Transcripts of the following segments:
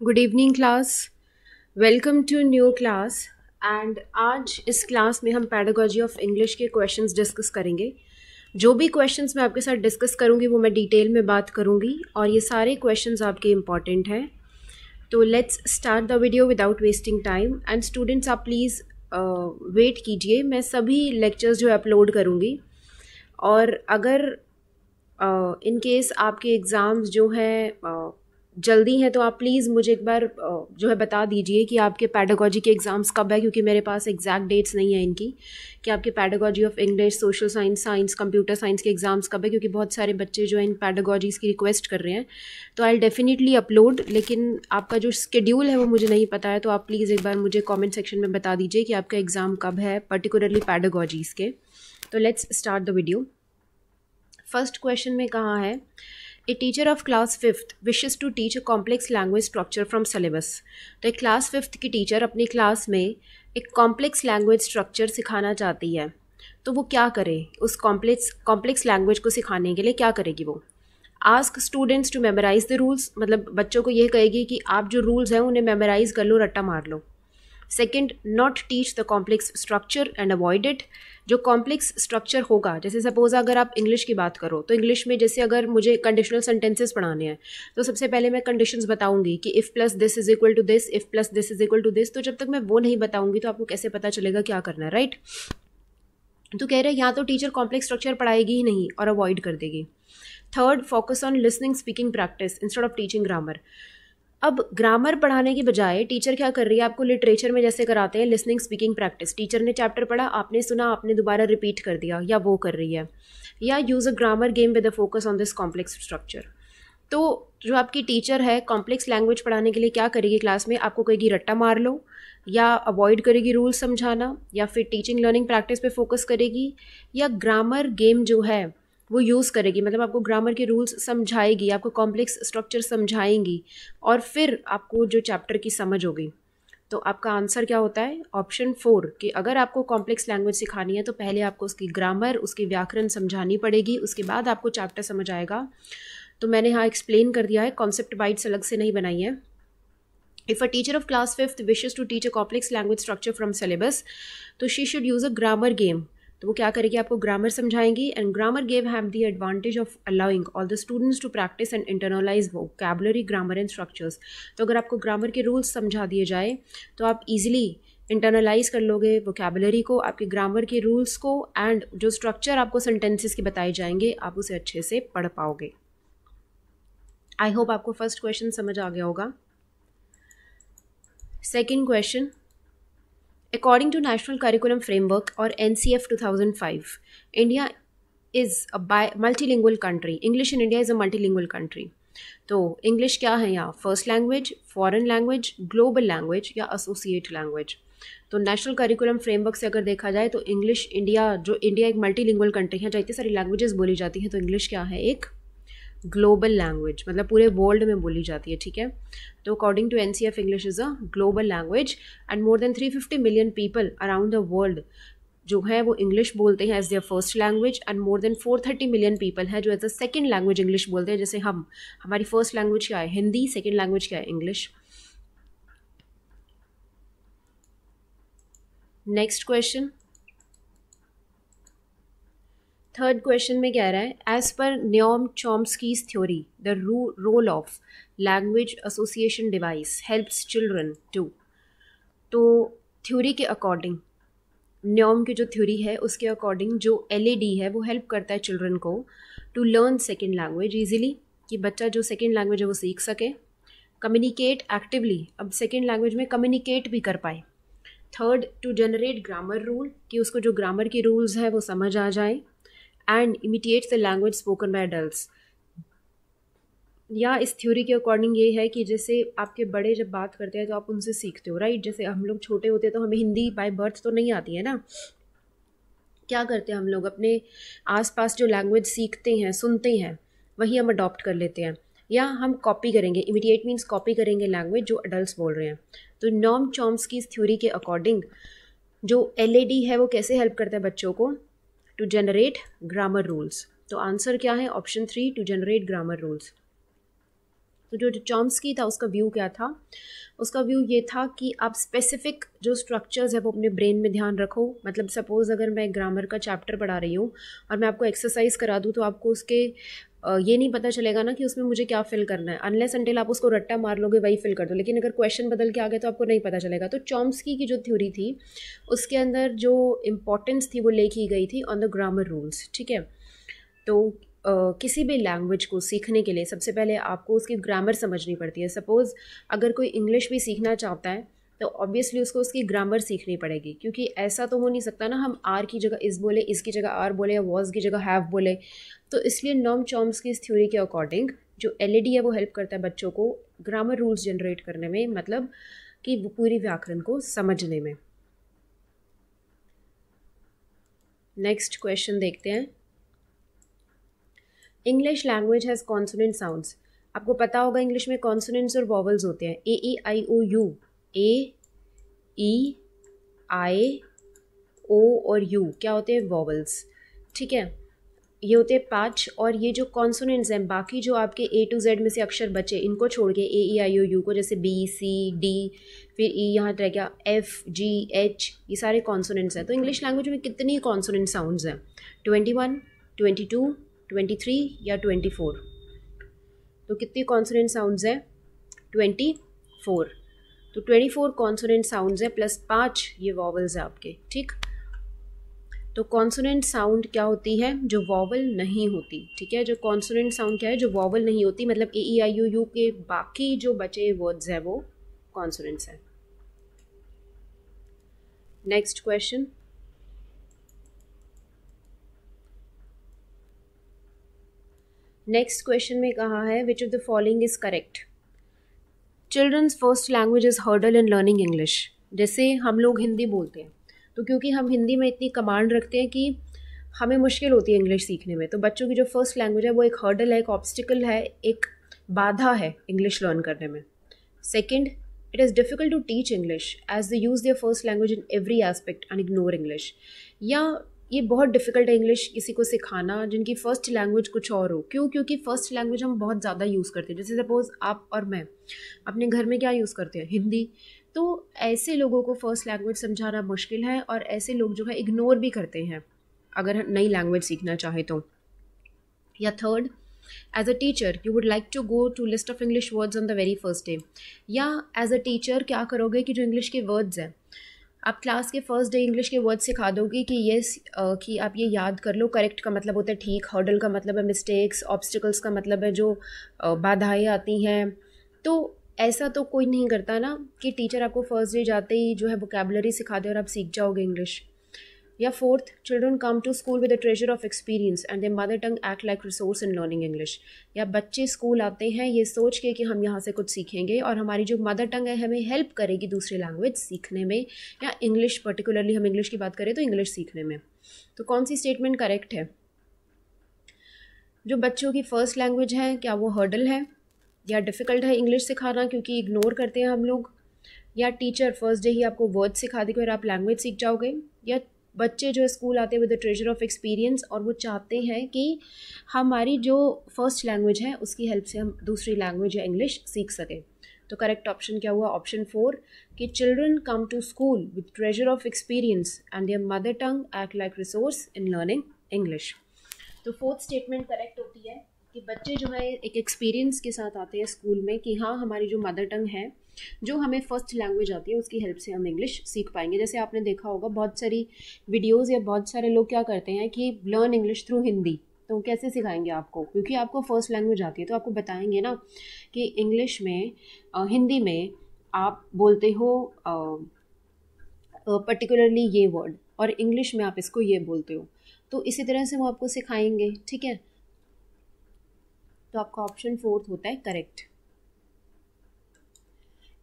Good evening class welcome to new class and आज इस class में हम पैडागोजी ऑफ़ इंग्लिश के क्वेश्चंस डिस्कस करेंगे। जो भी क्वेश्चंस मैं आपके साथ डिस्कस करूँगी वो मैं डिटेल में बात करूँगी और ये सारे क्वेश्चंस आपके इंपॉर्टेंट हैं। तो let's start the video without wasting time and students आप प्लीज़ वेट कीजिए। मैं सभी लेक्चर्स जो अपलोड करूँगी। और अगर इन uh, आपके एग्ज़ाम्स जो हैं uh, जल्दी है तो आप प्लीज़ मुझे एक बार जो है बता दीजिए कि आपके पैडागोजी के एग्ज़ाम्स कब है, क्योंकि मेरे पास एग्जैक्ट डेट्स नहीं है इनकी, कि आपके pedagogy of English social science science computer science के एग्ज़ाम्स कब है, क्योंकि बहुत सारे बच्चे जो है इन पैडागोजीज़ की रिक्वेस्ट कर रहे हैं। तो आई डेफिनेटली अपलोड लेकिन आपका जो स्केड्यूल है वो मुझे नहीं पता है तो आप प्लीज़ एक बार मुझे कॉमेंट सेक्शन में बता दीजिए कि आपका एग्ज़ाम कब है पर्टिकुलरली पैडागोजीज़ के। तो let's start the video first question में कहाँ है? A teacher of class fifth wishes to teach a complex language structure from syllabus तो एक क्लास फिफ्थ की टीचर अपनी क्लास में एक कॉम्प्लेक्स लैंग्वेज स्ट्रक्चर सिखाना चाहती है। तो वो क्या करे? उस कॉम्प्लेक्स कॉम्प्लेक्स लैंग्वेज को सिखाने के लिए क्या करेगी वो? Ask students to memorise the rules मतलब बच्चों को यह कहेगी कि आप जो रूल्स हैं उन्हें मेमोराइज कर लो, रट्टा मार लो। Second not teach the complex structure and avoid it जो कॉम्प्लेक्स स्ट्रक्चर होगा, जैसे सपोज़ अगर आप इंग्लिश की बात करो तो इंग्लिश में जैसे अगर मुझे कंडीशनल सेंटेंसेस पढ़ाने हैं तो सबसे पहले मैं कंडीशंस बताऊँगी कि if plus this is equal to this if plus this is equal to this तो जब तक मैं वो नहीं बताऊँगी तो आपको कैसे पता चलेगा क्या करना है राइट तो कह रहे हैं, यहाँ तो टीचर कॉम्प्लेक्स स्ट्रक्चर पढ़ाएगी ही नहीं और अवॉइड कर देगी. Third focus on listening speaking practice instead of teaching grammar अब ग्रामर पढ़ाने की बजाय टीचर क्या कर रही है? आपको लिटरेचर में जैसे कराते हैं लिसनिंग स्पीकिंग प्रैक्टिस टीचर ने चैप्टर पढ़ा, आपने सुना, आपने दोबारा रिपीट कर दिया, या वो कर रही है? या use a grammar game with a focus on this complex structure तो जो आपकी टीचर है कॉम्प्लेक्स लैंग्वेज पढ़ाने के लिए क्या करेगी क्लास में? आपको कहेगी, रट्टा मार लो, या अवॉइड करेगी रूल समझाना, या फिर टीचिंग लर्निंग प्रैक्टिस पे फोकस करेगी, या ग्रामर गेम जो है वो यूज़ करेगी। मतलब आपको ग्रामर के रूल्स समझाएगी, आपको कॉम्प्लेक्स स्ट्रक्चर समझाएँगी और फिर आपको जो चैप्टर की समझ होगी। तो आपका आंसर क्या होता है? ऑप्शन फोर कि अगर आपको कॉम्प्लेक्स लैंग्वेज सिखानी है तो पहले आपको उसकी ग्रामर उसकी व्याकरण समझानी पड़ेगी, उसके बाद आपको चैप्टर समझ आएगा। तो मैंने यहाँ एक्सप्लेन कर दिया है कॉन्सेप्ट बाइट्स अलग से नहीं बनाई है। If a teacher of class fifth wishes to teach a complex language structure from syllabus तो she should use a grammar game तो वो क्या करेगी, आपको grammar समझाएँगी and grammar gave have the advantage of allowing all the students to practise and internalise वो कैबलरी grammar and structures तो अगर आपको ग्रामर के रूल्स समझा दिए जाए तो आप इजिली इंटरनलाइज कर लोगे वोकेबलरी को, आपके ग्रामर के रूल्स को एंड जो स्ट्रक्चर आपको सेंटेंसेस के बताए जाएँगे, आप उसे अच्छे से पढ़ पाओगे। आई होप आपको फ़र्स्ट क्वेश्चन समझ आ गया होगा। Second question According to National Curriculum Framework or NCF 2005, India is a bi- multilingual country. English in India is a multilingual country. तो इंग्लिश क्या है यहाँ first language foreign language global language या associate language तो national curriculum framework से अगर देखा जाए तो इंग्लिश इंडिया जो इंडिया एक मल्टीलिंगुअल कंट्री है जहाँ इतनी सारी लैंग्वेजेस बोली जाती हैं तो इंग्लिश क्या है एक ग्लोबल लैंग्वेज मतलब पूरे वर्ल्ड में बोली जाती है, ठीक है? तो according to N C F English is a global language and more than three fifty million people around the world जो है वो इंग्लिश बोलते हैं as their first language and more than four thirty million people है जो as a second language English बोलते हैं, जैसे हम, हमारी फ़र्स्ट लैंग्वेज क्या है? हिंदी सेकेंड लैंग्वेज क्या है? English next question third question में कह रहा है as per Noam Chomsky's theory the रू role of language association device helps children to तो थ्योरी के अकॉर्डिंग न्योम की जो थ्योरी है, उसके अकॉर्डिंग जो एल है, वो हेल्प करता है चिल्ड्रन को to learn second language easily कि बच्चा जो सेकेंड लैंग्वेज है वो सीख सके कम्युनिकेट एक्टिवली अब सेकेंड लैंग्वेज में कम्युनिकेट भी कर पाए। Third to generate grammar rule कि उसको जो ग्रामर के रूल्स हैं वो समझ आ जाए। And imitates the language spoken by adults या इस थ्योरी के अकॉर्डिंग ये है कि जैसे आपके बड़े जब बात करते हैं तो आप उनसे सीखते हो राइट जैसे हम लोग छोटे होते हैं तो हमें हिंदी बाय बर्थ तो नहीं आती है ना? क्या करते हैं हम लोग? अपने आसपास जो लैंग्वेज सीखते हैं, सुनते हैं, वही हम अडॉप्ट कर लेते हैं। या हम कॉपी करेंगे इमिडिएट मीन्स कॉपी करेंगे लैंग्वेज जो अडल्ट बोल रहे हैं। तो नॉम चॉम्स की इस थ्योरी के अकॉर्डिंग जो एल है वो कैसे हेल्प करता है बच्चों को? टू जनरेट ग्रामर रूल्स तो आंसर क्या है? Option three to generate grammar rules तो जो चॉम्स्की था, उसका व्यू क्या था? उसका व्यू ये था कि आप स्पेसिफिक जो स्ट्रक्चर्स है, वो अपने ब्रेन में ध्यान रखो। मतलब सपोज़ अगर मैं ग्रामर का चैप्टर पढ़ा रही हूँ और मैं आपको एक्सरसाइज करा दूँ तो आपको उसके ये नहीं पता चलेगा ना कि उसमें मुझे क्या फिल करना है। अनलेस अंटिल आप उसको रट्टा मार लोगे वही फिल कर दो। लेकिन अगर क्वेश्चन बदल के आ गए तो आपको नहीं पता चलेगा। तो चॉम्स्की की जो थ्योरी थी उसके अंदर जो इम्पोर्टेंस थी वो लिखी गई थी ऑन द ग्रामर रूल्स ठीक है? तो Uh, किसी भी लैंग्वेज को सीखने के लिए सबसे पहले आपको उसकी ग्रामर समझनी पड़ती है। सपोज़ अगर कोई इंग्लिश भी सीखना चाहता है तो ऑब्वियसली उसको उसकी ग्रामर सीखनी पड़ेगी, क्योंकि ऐसा तो हो नहीं सकता ना, हम आर की जगह इस बोले, इसकी जगह आर बोले या वॉज़ की जगह हैव बोले। तो इसलिए नॉम चॉम्स की इस थ्योरी के अकॉर्डिंग जो एल है वो हेल्प करता है बच्चों को ग्रामर रूल्स जनरेट करने में मतलब कि पूरी व्याकरण को समझने में। नेक्स्ट क्वेश्चन देखते हैं। English language has consonant sounds आपको पता होगा इंग्लिश में कॉन्सोनेंट्स और वॉवल्स होते हैं। ए ई आई ओ यू ए ई आई ओ और यू क्या होते हैं? वॉवल्स ठीक है? ये होते हैं पाँच और ये जो कॉन्सोनेंट्स हैं, बाकी जो आपके ए टू जेड में से अक्षर बचे, इनको छोड़ के ए ई आई ओ यू को, जैसे बी सी डी फिर ई e यहाँ रह गया एफ़ जी एच ये सारे कॉन्सोनेंट्स हैं। तो इंग्लिश लैंग्वेज में कितनी कॉन्सोनेंट साउंड्स हैं? Twenty one, twenty two, twenty three या ट्वेंटी फोर? तो कितनी कॉन्सोनेंट साउंड्स हैं? Twenty four. तो ट्वेंटी फोर कॉन्सोनेंट साउंड्स है प्लस पाँच ये वॉवल्स हैं आपके, ठीक? तो कॉन्सोनेंट साउंड क्या होती है? जो वॉवल नहीं होती, ठीक है? जो कॉन्सोनेंट साउंड क्या है? जो वॉवल नहीं होती मतलब ए ई आई यू यू के बाकी जो बचे वर्ड्स है वो कॉन्सोनेंट्स है। नेक्स्ट क्वेश्चन नेक्स्ट क्वेश्चन में कहा है which of the following is correct children's first language is hurdle in learning English जैसे हम लोग हिंदी बोलते हैं तो क्योंकि हम हिंदी में इतनी कमांड रखते हैं कि हमें मुश्किल होती है इंग्लिश सीखने में तो बच्चों की जो फ़र्स्ट लैंग्वेज है, वो एक हर्डल है, एक ऑब्स्टिकल है, एक बाधा है इंग्लिश लर्न करने में। Second it is difficult to teach English as the use their first language in every aspect and ignore English या ये बहुत डिफ़िकल्ट है इंग्लिश किसी को सिखाना, जिनकी फ़र्स्ट लैंग्वेज कुछ और हो। क्यों? क्योंकि फ़र्स्ट लैंग्वेज हम बहुत ज़्यादा यूज़ करते हैं। जैसे सपोज़ आप और मैं, अपने घर में क्या यूज़ करते हैं? हिंदी। तो ऐसे लोगों को फ़र्स्ट लैंग्वेज समझाना मुश्किल है और ऐसे लोग जो है इग्नोर भी करते हैं, अगर नई लैंग्वेज सीखना चाहे तो। या third as a teacher you would like to go to list of English words on the very first day या एज अ टीचर क्या करोगे कि जो इंग्लिश के वर्ड्स हैं आप क्लास के फ़र्स्ट डे इंग्लिश के वर्ड सिखा दोगे कि ये कि आप ये याद कर लो करेक्ट का मतलब होता है ठीक हर्डल का मतलब है मिस्टेक्स ऑब्स्टिकल्स का मतलब है जो बाधाएँ आती हैं। तो ऐसा तो कोई नहीं करता ना कि टीचर आपको फ़र्स्ट डे जाते ही जो है वोकेबलरी सिखा दे और आप सीख जाओगे इंग्लिश या fourth children come to school with a treasure of experience and they mother tongue act like resource in learning English या बच्चे स्कूल आते हैं, ये सोच के कि हम यहाँ से कुछ सीखेंगे और हमारी जो मदर टंग है, हमें हेल्प करेगी दूसरी लैंग्वेज सीखने में। या इंग्लिश पर्टिकुलरली हम इंग्लिश की बात करें तो इंग्लिश सीखने में। तो कौन सी स्टेटमेंट करेक्ट है? जो बच्चों की फ़र्स्ट लैंग्वेज है, क्या वो हर्डल है? या डिफ़िकल्ट है इंग्लिश सिखाना क्योंकि इग्नोर करते हैं हम लोग? या टीचर फ़र्स्ट डे ही आपको वर्ड सिखा देगी और आप लैंग्वेज सीख जाओगे? या बच्चे जो स्कूल आते हैं with the treasure of experience और वो चाहते हैं कि हमारी जो फ़र्स्ट लैंग्वेज है, उसकी हेल्प से हम दूसरी लैंग्वेज या इंग्लिश सीख सकें। तो करेक्ट ऑप्शन क्या हुआ? ऑप्शन फोर कि children come to school with treasure of experience and their mother tongue act like resource in learning English तो फोर्थ स्टेटमेंट करेक्ट होती है कि बच्चे जो है, एक एक्सपीरियंस के साथ आते हैं स्कूल में कि हाँ हमारी जो मदर टंग है जो हमें फ़र्स्ट लैंग्वेज आती है, उसकी हेल्प से हम इंग्लिश सीख पाएँगे। जैसे आपने देखा होगा, बहुत सारी वीडियोज़ या बहुत सारे लोग क्या करते हैं कि लर्न इंग्लिश थ्रू हिंदी तो कैसे सिखाएँगे आपको? क्योंकि आपको फ़र्स्ट लैंग्वेज आती है तो आपको बताएँगे ना कि इंग्लिश में हिंदी में आप बोलते हो पर्टिकुलरली ये वर्ड और इंग्लिश में आप इसको ये बोलते हो। तो इसी तरह से वो आपको सिखाएँगे, ठीक है? तो आपका ऑप्शन फोर्थ होता है करेक्ट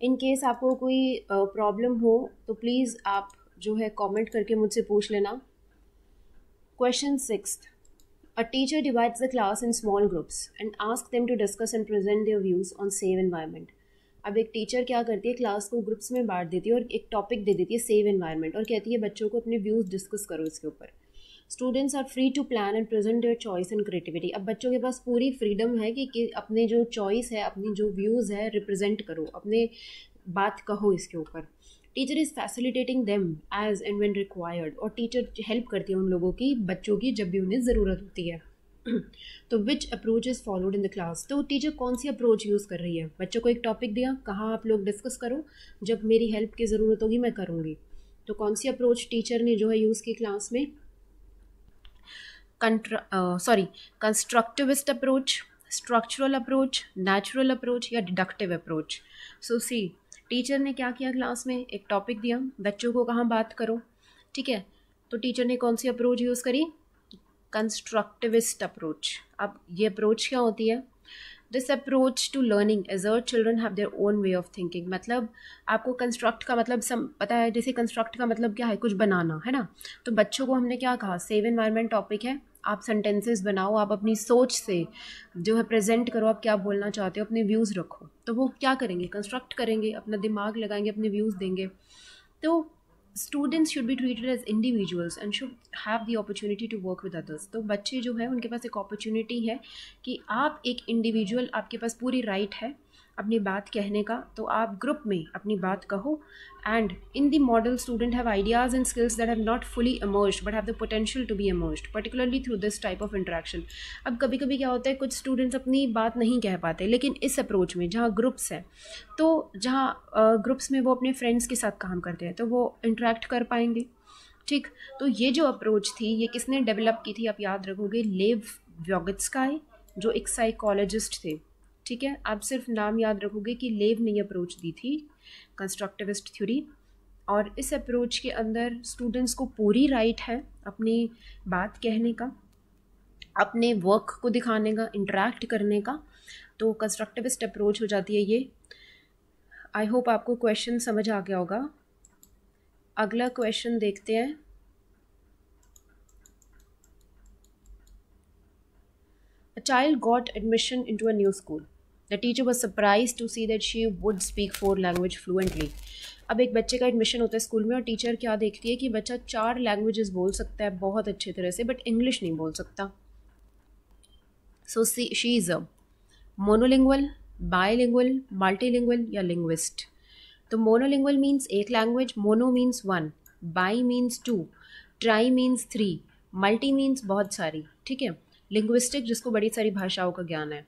इन केस आपको कोई प्रॉब्लम हो तो प्लीज़ आप जो है कमेंट करके मुझसे पूछ लेना। Question six a teacher divides the class in small groups and ask them to discuss and present their views on save environment अब एक टीचर क्या करती है? क्लास को ग्रुप्स में बांट देती है और एक टॉपिक दे देती है सेव एनवायरनमेंट और कहती है बच्चों को अपने व्यूज़ डिस्कस करो इसके ऊपर। Students are free to plan and present their choice and creativity अब बच्चों के पास पूरी फ्रीडम है कि, कि अपने जो चॉइस है अपनी जो व्यूज़ है रिप्रेजेंट करो। अपने बात कहो इसके ऊपर। Teacher is facilitating them as and when required और टीचर हेल्प करती है उन लोगों की बच्चों की जब भी उन्हें ज़रूरत होती है। तो which approach is followed in the class तो टीचर कौन सी अप्रोच यूज़ कर रही है? बच्चों को एक टॉपिक दिया कहाँ आप लोग डिस्कस करो? जब मेरी हेल्प की ज़रूरत होगी मैं करूँगी। तो कौन सी अप्रोच टीचर ने जो है यूज़ की क्लास में? Sorry constructivist approach structural approach natural approach या deductive approach so see teacher ने क्या किया क्लास में? एक टॉपिक दिया, बच्चों को कहाँ बात करो? ठीक है? तो टीचर ने कौन सी अप्रोच यूज़ करी? कंस्ट्रक्टिविस्ट अप्रोच अब ये अप्रोच क्या होती है? This approach to learning as uh children have their own way of thinking मतलब आपको कंस्ट्रक्ट का मतलब सम, पता है, जैसे कंस्ट्रक्ट का मतलब क्या है? कुछ बनाना, है ना? तो बच्चों को हमने क्या कहा? सेव एनवायरमेंट टॉपिक है। आप सेंटेंसेस बनाओ, आप अपनी सोच से जो है प्रेजेंट करो, आप क्या बोलना चाहते हो, अपने व्यूज़ रखो। तो वो क्या करेंगे? कंस्ट्रक्ट करेंगे, अपना दिमाग लगाएँगे, अपने व्यूज़ देंगे। तो students should be treated as individuals and should have the opportunity to work with others तो बच्चे जो है, उनके पास एक अपॉर्चुनिटी है कि आप एक इंडिविजुअल आपके पास पूरी राइट right है। अपनी बात कहने का तो आप ग्रुप में अपनी बात कहो। And in the model student have ideas and skills that have not fully emerge but have the potential to be emerge particularly through this type of interaction अब कभी कभी क्या होता है, कुछ स्टूडेंट्स अपनी बात नहीं कह पाते, लेकिन इस अप्रोच में, जहाँ ग्रुप्स है तो जहाँ ग्रुप्स में वो अपने फ्रेंड्स के साथ काम करते हैं तो वो इंट्रैक्ट कर पाएँगे। ठीक? तो ये जो अप्रोच थी, ये किसने डेवलप की थी, आप याद रखोगे लेव व्योगिट्सकाई जो एक साइकोलॉजिस्ट थे। ठीक है? आप सिर्फ़ नाम याद रखोगे कि लेव ने अप्रोच दी थी कंस्ट्रक्टिविस्ट थ्योरी और इस अप्रोच के अंदर स्टूडेंट्स को पूरी राइट है अपनी बात कहने का, अपने वर्क को दिखाने का इंटरेक्ट करने का तो कंस्ट्रक्टिविस्ट अप्रोच हो जाती है ये। आई होप आपको क्वेश्चन समझ आ गया होगा। अगला क्वेश्चन देखते हैं। A child got admission into a new school. The teacher was surprise to see that she would speak four language fluently अब एक बच्चे का एडमिशन होता है स्कूल में और टीचर क्या देखती है कि बच्चा चार लैंग्वेजेस बोल सकता है बहुत अच्छे तरह से बट इंग्लिश नहीं बोल सकता। So see she is a monolingual bilingual multilingual या लिंग्विस्ट तो मोनोलिंगुअल मीन्स एक language mono means one bi means two tri means three multi means बहुत सारी, ठीक है? लिंग्विस्टिक जिसको बड़ी सारी भाषाओं का ज्ञान है।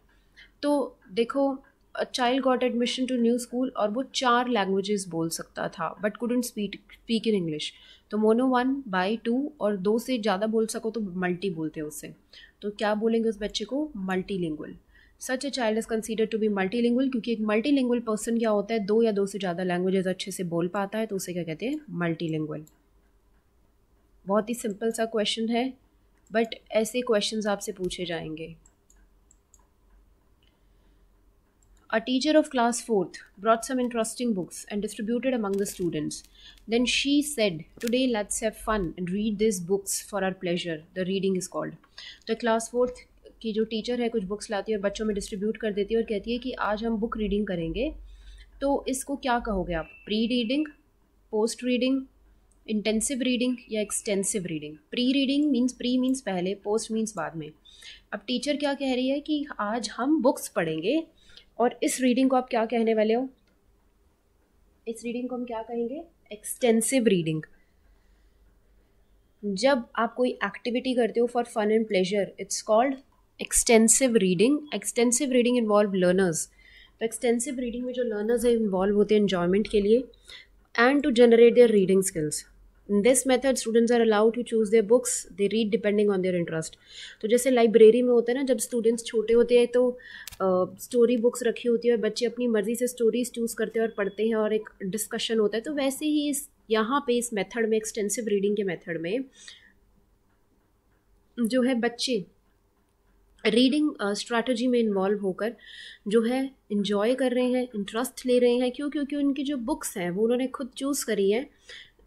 तो देखो a child got admission to new school और वो चार लैंग्वेजेस बोल सकता था but couldn't speak speak in English तो मोनो वन, बाई टू और दो से ज़्यादा बोल सको तो मल्टी बोलते हैं उससे। तो क्या बोलेंगे उस बच्चे को? Multilingual such a child is consider to be multilingual क्योंकि एक मल्टी लिंगुअल पर्सन क्या होता है? दो या दो से ज़्यादा लैंग्वेजेस अच्छे से बोल पाता है तो उसे क्या कहते हैं? मल्टी लिंगुअल बहुत ही सिंपल सा क्वेश्चन है बट ऐसे क्वेश्चन आपसे पूछे जाएँगे। A teacher of class 4th brought some interesting books and distributed among the students. Then she said, Today let's have fun and read these books for our pleasure. The reading is called. तो class fourth की जो teacher है कुछ books लाती है और बच्चों में डिस्ट्रीब्यूट कर देती है और कहती है कि आज हम बुक रीडिंग करेंगे तो इसको क्या कहोगे आप pre reading post reading intensive reading या extensive reading pre reading means pre means पहले पोस्ट मीन्स बाद में अब टीचर क्या कह रही है कि आज हम बुक्स पढ़ेंगे और इस रीडिंग को आप क्या कहने वाले हो? इस रीडिंग को हम क्या कहेंगे? एक्सटेंसिव रीडिंग जब आप कोई एक्टिविटी करते हो for fun and pleasure it's called extensive reading extensive reading involve learners तो एक्सटेंसिव रीडिंग में जो लर्नर्स है इन्वॉल्व होते हैं इन्जॉयमेंट के लिए and to generate their reading skills in this method students are allowed to choose their books they read depending on their interest तो जैसे लाइब्रेरी में होता है ना, जब स्टूडेंट्स छोटे होते हैं तो स्टोरी बुक्स रखी होती है और बच्चे अपनी मर्ज़ी से स्टोरीज चूज़ करते हैं और पढ़ते हैं और एक डिस्कशन होता है। तो वैसे ही इस, यहाँ पे इस मेथड में एक्सटेंसिव रीडिंग के मेथड में जो है बच्चे रीडिंग स्ट्रैटेजी में इन्वॉल्व होकर जो है इन्जॉय कर रहे हैं इंटरेस्ट ले रहे हैं। क्यों? क्योंकि उनकी जो बुक्स हैं, वो उन्होंने खुद चूज़ करी है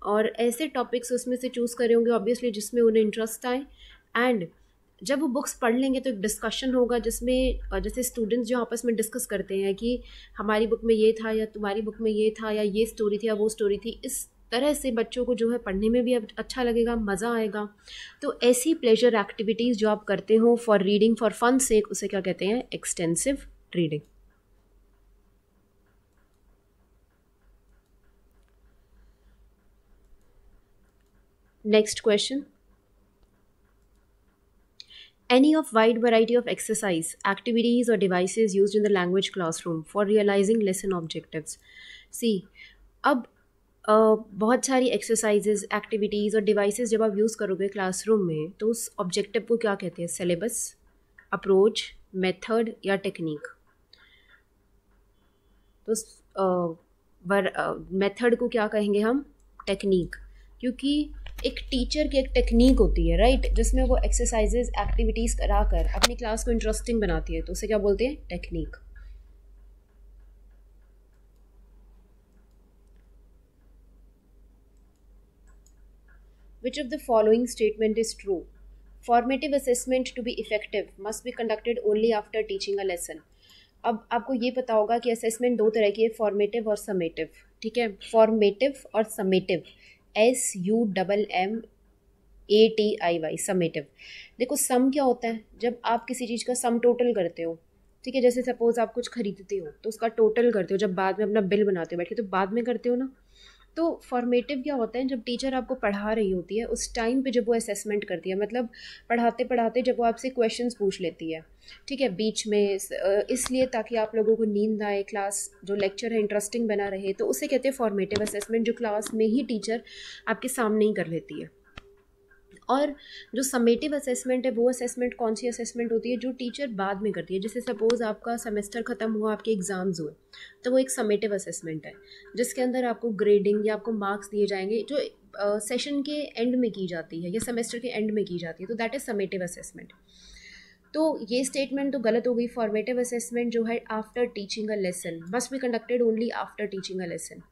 और ऐसे टॉपिक्स उसमें से चूज़ करे होंगे ऑब्वियसली जिसमें उन्हें इंटरेस्ट आए। एंड जब वो बुक्स पढ़ लेंगे तो एक डिस्कशन होगा जिसमें जैसे स्टूडेंट्स जो आपस में डिस्कस करते हैं कि हमारी बुक में ये था या तुम्हारी बुक में ये था या ये स्टोरी थी या वो स्टोरी थी, इस तरह से बच्चों को जो है पढ़ने में भी अच्छा लगेगा, मज़ा आएगा। तो ऐसी प्लेजर एक्टिविटीज़ जो आप करते हो for reading for fun sake उसे क्या कहते हैं? Extensive reading next question any of wide variety of exercise activities or devices used in the language classroom for realizing lesson objectives see अब uh, बहुत सारी एक्सरसाइजेज एक्टिविटीज़ और devices जब आप यूज़ करोगे क्लासरूम में तो उस ऑब्जेक्टिव को क्या कहते हैं सिलेबस अप्रोच मेथड या टेक्निक तो मेथड uh, को क्या कहेंगे हम टेक्निक क्योंकि एक टीचर की एक टेक्निक होती है राइट जिसमें वो एक्सरसाइजेज एक्टिविटीज़ करा कर अपनी क्लास को इंटरेस्टिंग बनाती है। तो उसे क्या बोलते हैं? Technique which of the following statement is true formative assessment to be effective must be conducted only after teaching a lesson अब आपको ये पता होगा कि असेसमेंट दो तरह की है फॉर्मेटिव और समेटिव ठीक है? फॉर्मेटिव और summative S U double M A T I Y summative देखो सम क्या होता है? जब आप किसी चीज़ का सम टोटल करते हो, ठीक है? जैसे सपोज़ आप कुछ खरीदते हो तो उसका टोटल करते हो, जब बाद में अपना बिल बनाते हो बैठ के तो बाद में करते हो ना? तो फॉर्मेटिव क्या होता है? जब टीचर आपको पढ़ा रही होती है, उस टाइम पे जब वो असेसमेंट करती है मतलब पढ़ाते पढ़ाते जब वो आपसे क्वेश्चंस पूछ लेती है, ठीक है? बीच में इसलिए ताकि आप लोगों को नींद आए क्लास जो लेक्चर है इंटरेस्टिंग बना रहे तो उसे कहते हैं फॉर्मेटिव असेसमेंट जो क्लास में ही टीचर आपके सामने ही कर लेती है। और जो समेटिव असेसमेंट है वो असेसमेंट कौन सी असेसमेंट होती है जो टीचर बाद में करती है। जैसे सपोज़ आपका सेमेस्टर ख़त्म हुआ आपके एग्ज़ाम्स हुए तो वो एक समेटिव असेसमेंट है जिसके अंदर आपको ग्रेडिंग या आपको मार्क्स दिए जाएँगे जो सेशन uh, के एंड में की जाती है या सेमेस्टर के एंड में की जाती है तो दैट इज़ समेटिव असेसमेंट तो ये स्टेटमेंट तो गलत हो गई। फॉर्मेटिव असेसमेंट जो है after teaching a lesson must be conducted only after teaching a lesson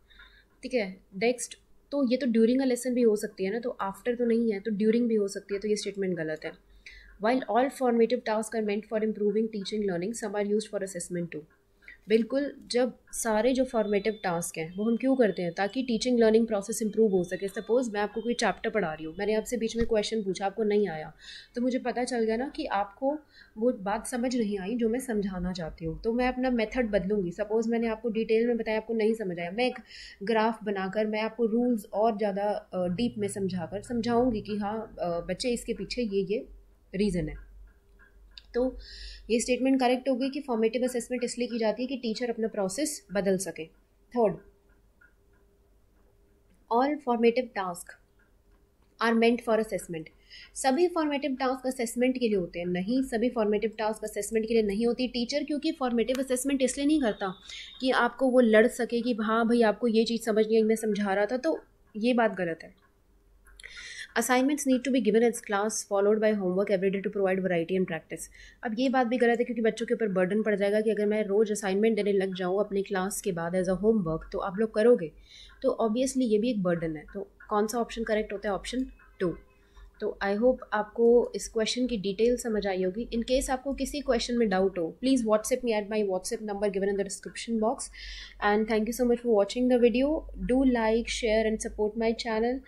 ठीक है? नेक्स्ट तो ये तो ड्यूरिंग अ लेसन भी हो सकती है ना तो आफ्टर तो नहीं है तो ड्यूरिंग भी हो सकती है तो ये स्टेटमेंट गलत है। While all formative task are meant for improving teaching learning some are use for assessment too बिल्कुल जब सारे जो फॉर्मेटिव टास्क हैं, वो हम क्यों करते हैं? ताकि टीचिंग लर्निंग प्रोसेस इंप्रूव हो सके। सपोज़ मैं आपको कोई चैप्टर पढ़ा रही हूँ, मैंने आपसे बीच में क्वेश्चन पूछा, आपको नहीं आया तो मुझे पता चल गया ना कि आपको वो बात समझ नहीं आई जो मैं समझाना चाहती हूँ। तो मैं अपना मेथड बदलूँगी। सपोज़ मैंने आपको डिटेल में बताया, आपको नहीं समझ आया। मैं एक ग्राफ बनाकर, मैं आपको रूल्स और ज़्यादा डीप में समझा कर समझाऊँगी कि हाँ बच्चे इसके पीछे ये ये रीज़न है। तो ये स्टेटमेंट करेक्ट होगी कि फॉर्मेटिव असेसमेंट इसलिए की जाती है कि टीचर अपना प्रोसेस बदल सके। Third all formative task are meant for assessment सभी फॉर्मेटिव टास्क असेसमेंट के लिए होते हैं। नहीं, सभी फॉर्मेटिव टास्क असेसमेंट के लिए नहीं होती टीचर क्योंकि फॉर्मेटिव असेसमेंट इसलिए नहीं करता कि आपको वो लड़ सके कि हाँ भाई आपको ये चीज़ समझ नहीं आई, मैं समझा रहा था तो ये बात गलत है। Assignments need to be given as class followed by homework every day to provide variety and practice अब ये बात भी गलत है क्योंकि बच्चों के ऊपर बर्डन पड़ जाएगा कि अगर मैं रोज़ असाइनमेंट देने लग जाऊँ अपनी क्लास के बाद एज अ होमवर्क तो आप लोग करोगे? तो ऑब्वियसली ये भी एक बर्डन है। तो कौन सा ऑप्शन करेक्ट होता है? ऑप्शन टू तो आई होप आपको इस क्वेश्चन की डिटेल समझ आई होगी। इन केस आपको किसी क्वेश्चन में डाउट हो please WhatsApp me at my WhatsApp number given in the description box and thank you so much for watching the video do like share and support my channel